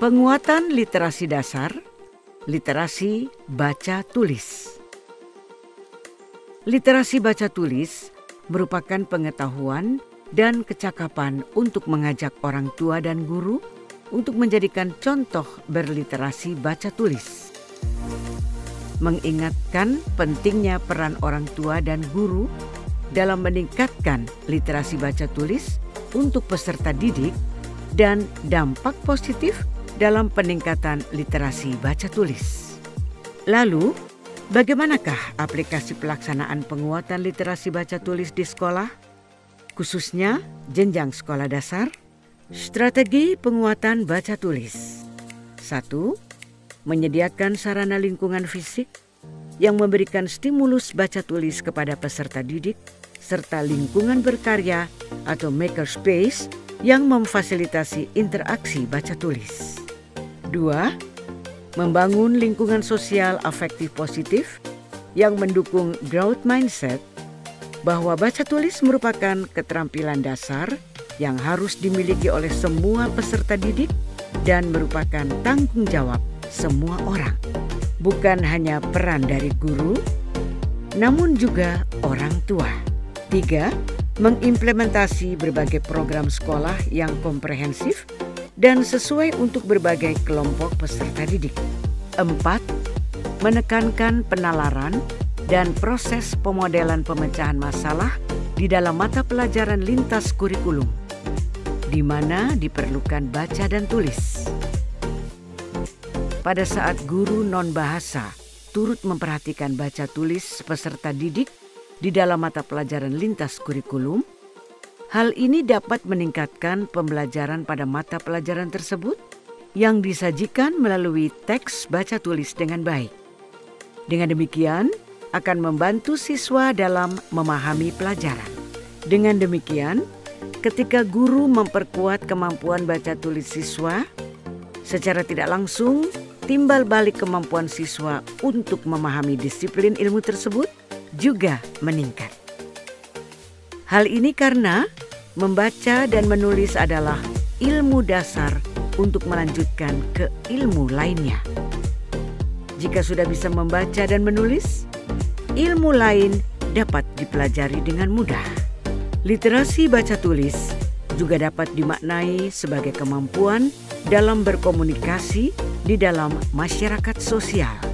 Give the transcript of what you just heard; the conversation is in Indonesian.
Penguatan literasi dasar, literasi baca tulis. Literasi baca tulis merupakan pengetahuan dan kecakapan untuk mengajak orang tua dan guru untuk menjadikan contoh berliterasi baca tulis. Mengingatkan pentingnya peran orang tua dan guru dalam meningkatkan literasi baca tulis untuk peserta didik dan dampak positif dalam peningkatan literasi baca tulis. Lalu, bagaimanakah aplikasi pelaksanaan penguatan literasi baca tulis di sekolah, khususnya jenjang sekolah dasar? Strategi penguatan baca tulis. 1. Menyediakan sarana lingkungan fisik yang memberikan stimulus baca tulis kepada peserta didik serta lingkungan berkarya atau makerspace yang memfasilitasi interaksi baca tulis. Dua, membangun lingkungan sosial afektif positif yang mendukung growth mindset bahwa baca tulis merupakan keterampilan dasar yang harus dimiliki oleh semua peserta didik dan merupakan tanggung jawab semua orang. Bukan hanya peran dari guru, namun juga orang tua. Tiga, mengimplementasi berbagai program sekolah yang komprehensif dan sesuai untuk berbagai kelompok peserta didik. Empat, menekankan penalaran dan proses pemodelan pemecahan masalah di dalam mata pelajaran lintas kurikulum, di mana diperlukan baca dan tulis. Pada saat guru non-bahasa turut memperhatikan baca tulis peserta didik di dalam mata pelajaran lintas kurikulum, Hal ini dapat meningkatkan pembelajaran pada mata pelajaran tersebut yang disajikan melalui teks baca tulis dengan baik. Dengan demikian, akan membantu siswa dalam memahami pelajaran. Dengan demikian, ketika guru memperkuat kemampuan baca tulis siswa, secara tidak langsung timbal balik kemampuan siswa untuk memahami disiplin ilmu tersebut juga meningkat. Hal ini karena membaca dan menulis adalah ilmu dasar untuk melanjutkan ke ilmu lainnya. Jika sudah bisa membaca dan menulis, ilmu lain dapat dipelajari dengan mudah. Literasi baca tulis juga dapat dimaknai sebagai kemampuan dalam berkomunikasi di dalam masyarakat sosial.